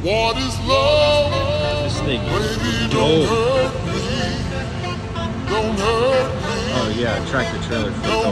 What is love? This thing Baby, don't hurt me. Don't hurt me Oh yeah, tractor trailer no